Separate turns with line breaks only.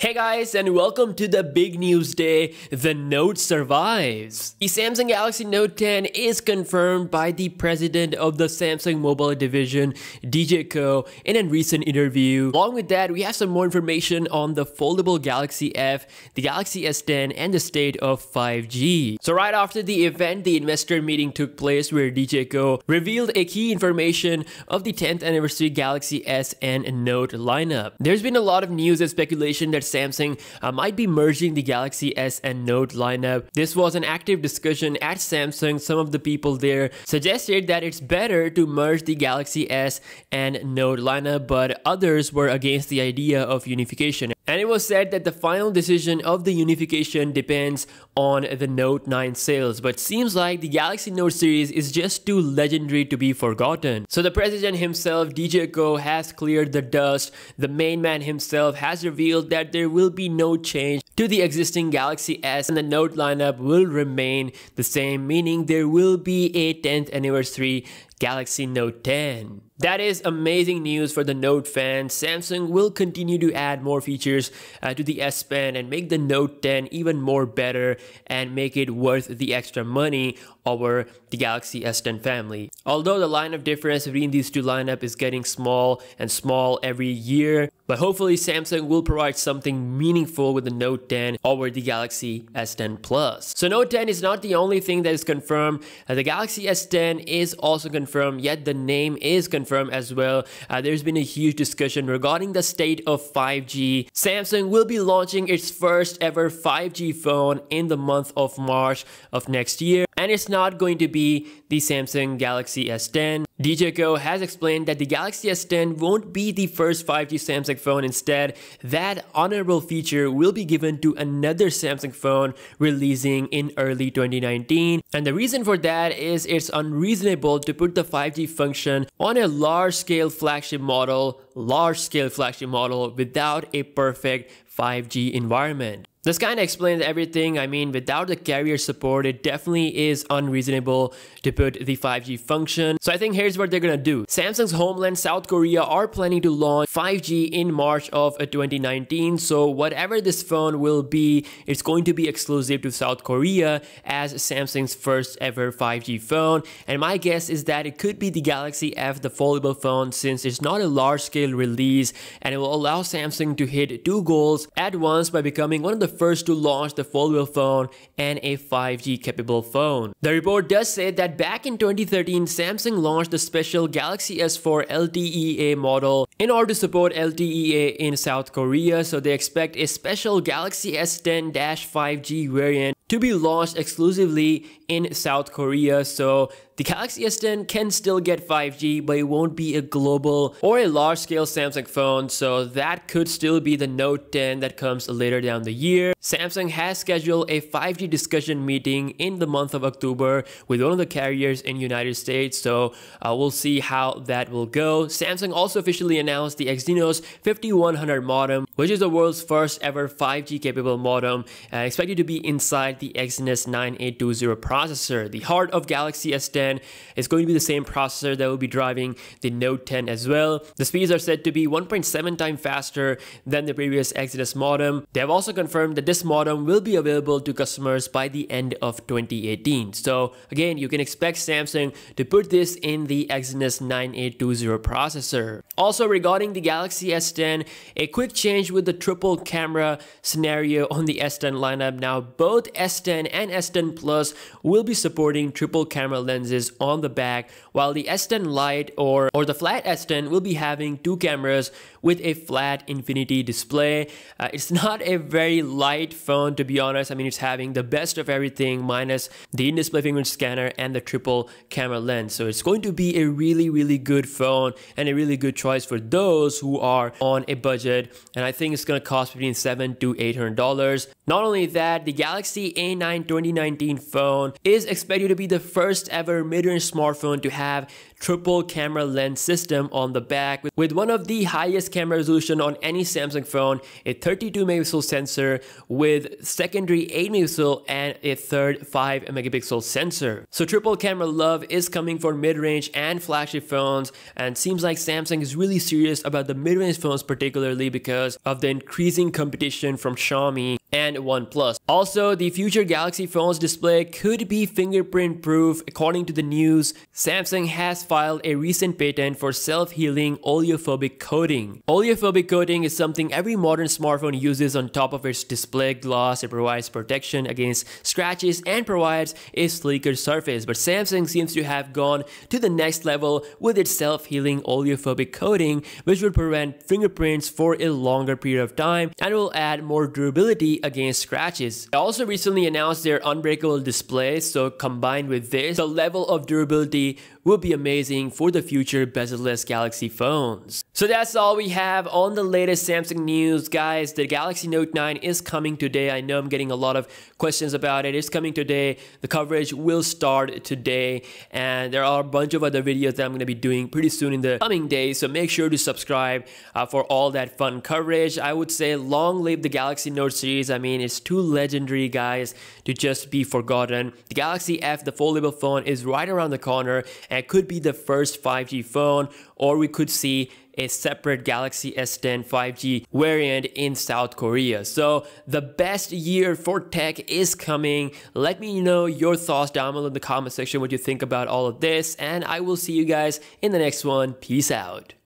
Hey guys and welcome to the big news day, the Note survives. The Samsung Galaxy Note 10 is confirmed by the president of the Samsung mobile division, DJ Koh, in a recent interview. Along with that, we have some more information on the foldable Galaxy F, the Galaxy S10, and the state of 5G. So right after the event, the investor meeting took place where DJ Koh revealed a key information of the 10th anniversary Galaxy S and Note lineup. There's been a lot of news and speculation that Samsung uh, might be merging the Galaxy S and Note lineup. This was an active discussion at Samsung. Some of the people there suggested that it's better to merge the Galaxy S and Note lineup, but others were against the idea of unification. And it was said that the final decision of the unification depends on the Note 9 sales, but seems like the Galaxy Note series is just too legendary to be forgotten. So the president himself, DJ Koh, has cleared the dust. The main man himself has revealed that there will be no change to the existing Galaxy S and the Note lineup will remain the same, meaning there will be a 10th anniversary Galaxy Note 10. That is amazing news for the Note fans. Samsung will continue to add more features uh, to the S Pen and make the Note 10 even more better and make it worth the extra money over the Galaxy S10 family. Although the line of difference between these two lineup is getting small and small every year, but hopefully Samsung will provide something meaningful with the Note 10 over the Galaxy S10 Plus. So Note 10 is not the only thing that is confirmed. Uh, the Galaxy S10 is also confirmed, yet the name is confirmed as well. Uh, there's been a huge discussion regarding the state of 5G. Samsung will be launching its first ever 5G phone in the month of March of next year. And it's not going to be the Samsung Galaxy S10. DJ Koh has explained that the Galaxy S10 won't be the first 5G Samsung phone. Instead, that honorable feature will be given to another Samsung phone releasing in early 2019. And the reason for that is it's unreasonable to put the 5G function on a large-scale flagship model, large-scale flagship model without a perfect 5G environment. This kind of explains everything. I mean, without the carrier support, it definitely is unreasonable to put the 5G function. So I think here's what they're gonna do. Samsung's homeland, South Korea, are planning to launch 5G in March of uh, 2019. So whatever this phone will be, it's going to be exclusive to South Korea as Samsung's first ever 5G phone. And my guess is that it could be the Galaxy F, the foldable phone, since it's not a large scale release and it will allow Samsung to hit two goals at once by becoming one of the first to launch the foldable phone and a 5G capable phone. The report does say that back in 2013, Samsung launched the special Galaxy S4 LTEA model in order to support LTEA in South Korea, so they expect a special Galaxy S10-5G variant to be launched exclusively in South Korea. So the Galaxy S10 can still get 5G, but it won't be a global or a large scale Samsung phone. So that could still be the Note 10 that comes later down the year. Samsung has scheduled a 5G discussion meeting in the month of October with one of the carriers in United States. So uh, we'll see how that will go. Samsung also officially announced the Exynos 5100 modem, which is the world's first ever 5G capable modem, uh, expected to be inside the Exynos 9820 processor. The heart of Galaxy S10 is going to be the same processor that will be driving the Note 10 as well. The speeds are said to be 1.7 times faster than the previous Exynos modem. They have also confirmed that this modem will be available to customers by the end of 2018. So again, you can expect Samsung to put this in the Exynos 9820 processor. Also regarding the Galaxy S10, a quick change with the triple camera scenario on the S10 lineup. Now both S S10 and S10 Plus will be supporting triple camera lenses on the back, while the S10 Lite or, or the flat S10 will be having two cameras with a flat infinity display. Uh, it's not a very light phone to be honest. I mean, it's having the best of everything minus the in-display fingerprint scanner and the triple camera lens. So it's going to be a really, really good phone and a really good choice for those who are on a budget. And I think it's going to cost between seven to eight hundred dollars. Not only that, the Galaxy A9 2019 phone is expected to be the first ever mid-range smartphone to have triple camera lens system on the back with one of the highest camera resolution on any Samsung phone, a 32 megapixel sensor with secondary 8 megapixel and a third 5 megapixel sensor. So triple camera love is coming for mid-range and flagship phones and seems like Samsung is really serious about the mid-range phones particularly because of the increasing competition from Xiaomi and OnePlus. Also, the future Galaxy phone's display could be fingerprint proof. According to the news, Samsung has filed a recent patent for self-healing oleophobic coating. Oleophobic coating is something every modern smartphone uses on top of its display gloss. It provides protection against scratches and provides a sleeker surface. But Samsung seems to have gone to the next level with its self-healing oleophobic coating, which will prevent fingerprints for a longer period of time and will add more durability against scratches. They also recently announced their unbreakable display, so combined with this, the level of durability will be amazing for the future bezel-less Galaxy phones. So that's all we have on the latest Samsung news. Guys, the Galaxy Note 9 is coming today. I know I'm getting a lot of questions about it. It's coming today. The coverage will start today. And there are a bunch of other videos that I'm going to be doing pretty soon in the coming days. So make sure to subscribe uh, for all that fun coverage. I would say long live the Galaxy Note series. I mean, it's too legendary, guys, to just be forgotten. The Galaxy F, the foldable phone, is right around the corner and could be the first 5G phone, or we could see a separate Galaxy S10 5G variant in South Korea. So the best year for tech is coming. Let me know your thoughts down below in the comment section what you think about all of this and I will see you guys in the next one. Peace out.